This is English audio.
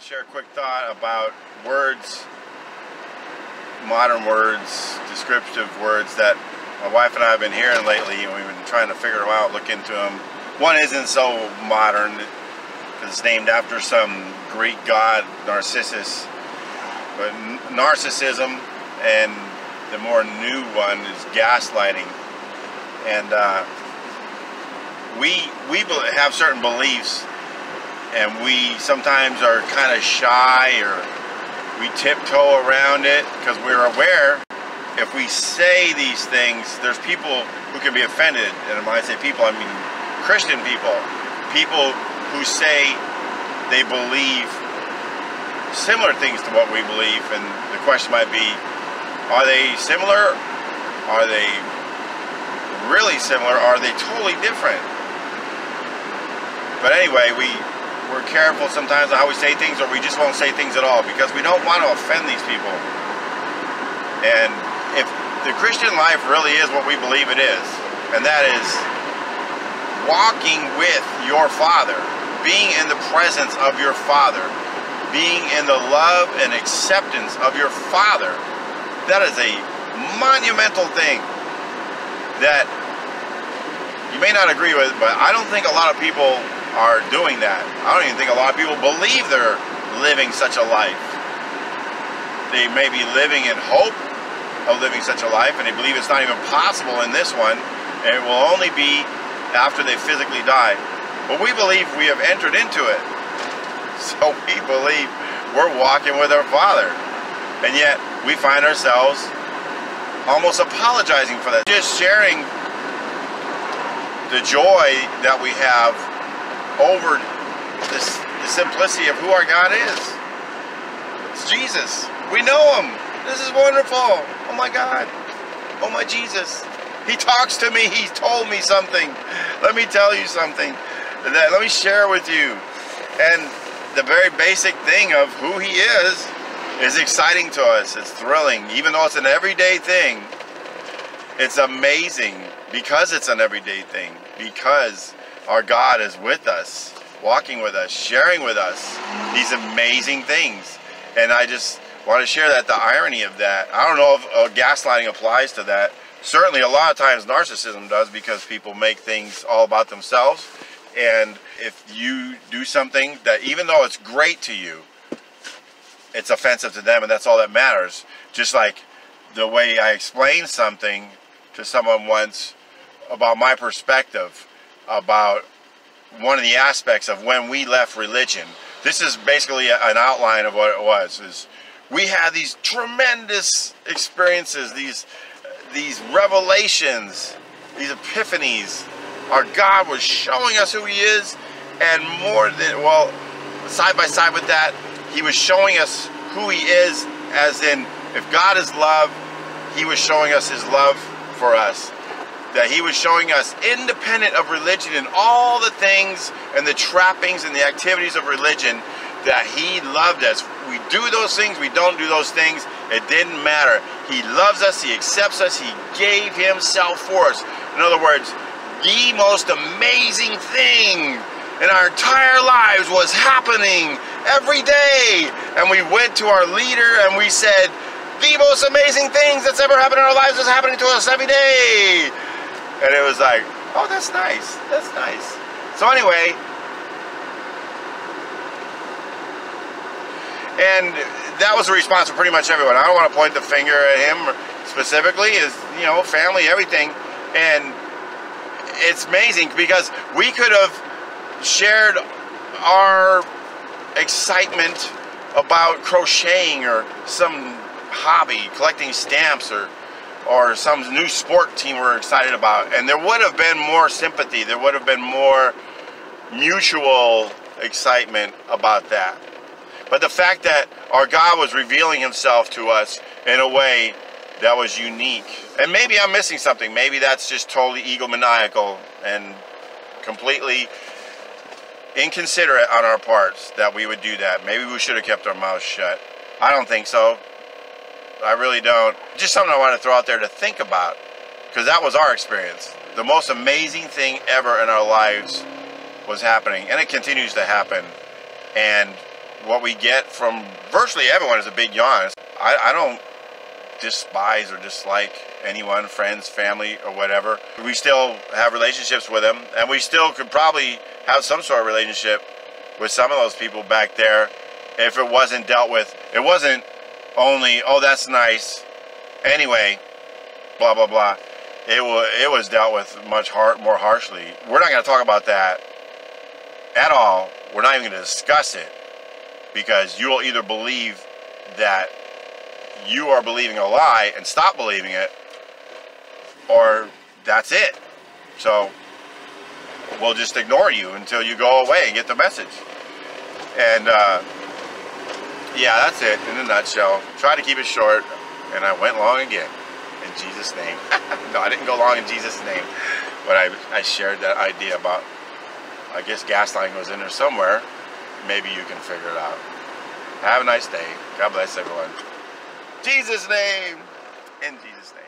to share a quick thought about words, modern words, descriptive words that my wife and I have been hearing lately, and we've been trying to figure them out, look into them. One isn't so modern because it's named after some Greek god, Narcissus. But narcissism and the more new one is gaslighting. And uh, we we have certain beliefs and we sometimes are kind of shy or we tiptoe around it because we're aware if we say these things, there's people who can be offended. And when I say people, I mean Christian people. People who say they believe similar things to what we believe. And the question might be, are they similar? Are they really similar? Are they totally different? But anyway, we we're careful sometimes how we say things or we just won't say things at all because we don't want to offend these people. And if the Christian life really is what we believe it is, and that is walking with your Father, being in the presence of your Father, being in the love and acceptance of your Father, that is a monumental thing that you may not agree with, but I don't think a lot of people are doing that. I don't even think a lot of people believe they're living such a life. They may be living in hope of living such a life, and they believe it's not even possible in this one, and it will only be after they physically die. But we believe we have entered into it. So we believe we're walking with our Father. And yet we find ourselves almost apologizing for that. Just sharing the joy that we have over this, the simplicity of who our God is. It's Jesus. We know Him. This is wonderful. Oh my God. Oh my Jesus. He talks to me. He's told me something. Let me tell you something. That, let me share with you. And the very basic thing of who He is is exciting to us. It's thrilling. Even though it's an everyday thing, it's amazing because it's an everyday thing. Because our God is with us, walking with us, sharing with us these amazing things. And I just want to share that, the irony of that. I don't know if uh, gaslighting applies to that. Certainly, a lot of times narcissism does because people make things all about themselves. And if you do something that, even though it's great to you, it's offensive to them, and that's all that matters. Just like the way I explained something to someone once about my perspective about one of the aspects of when we left religion. This is basically an outline of what it was. Is we had these tremendous experiences, these these revelations, these epiphanies. Our God was showing us who He is, and more than well, side by side with that, He was showing us who He is, as in, if God is love, He was showing us His love for us that he was showing us independent of religion and all the things and the trappings and the activities of religion that he loved us. We do those things, we don't do those things, it didn't matter. He loves us, he accepts us, he gave himself for us. In other words, the most amazing thing in our entire lives was happening every day. And we went to our leader and we said, the most amazing things that's ever happened in our lives is happening to us every day. And it was like, oh, that's nice. That's nice. So anyway, and that was the response from pretty much everyone. I don't want to point the finger at him specifically. Is you know, family, everything, and it's amazing because we could have shared our excitement about crocheting or some hobby, collecting stamps or or some new sport team we're excited about. And there would have been more sympathy, there would have been more mutual excitement about that. But the fact that our God was revealing himself to us in a way that was unique. And maybe I'm missing something. Maybe that's just totally egomaniacal and completely inconsiderate on our parts that we would do that. Maybe we should have kept our mouths shut. I don't think so. I really don't. Just something I want to throw out there to think about because that was our experience. The most amazing thing ever in our lives was happening and it continues to happen. And what we get from virtually everyone is a big yawn. I, I don't despise or dislike anyone, friends, family, or whatever. We still have relationships with them, and we still could probably have some sort of relationship with some of those people back there if it wasn't dealt with. It wasn't only, oh, that's nice. Anyway, blah, blah, blah. It was, it was dealt with much hard, more harshly. We're not going to talk about that at all. We're not even going to discuss it because you will either believe that you are believing a lie and stop believing it, or that's it. So we'll just ignore you until you go away and get the message. And uh, yeah, that's it in a nutshell. Try to keep it short, and I went long again in Jesus' name. no, I didn't go long in Jesus' name, but I, I shared that idea about, I guess gaslighting was in there somewhere. Maybe you can figure it out. Have a nice day. God bless everyone. Jesus name. In Jesus' name.